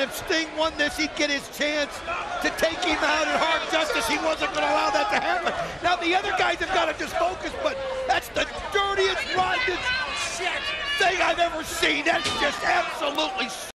if Sting won this, he'd get his chance to take him out at hard justice. He wasn't going to allow that to happen. Now, the other guys have got to just focus, but that's the dirtiest, rottest thing I've ever seen. That's just absolutely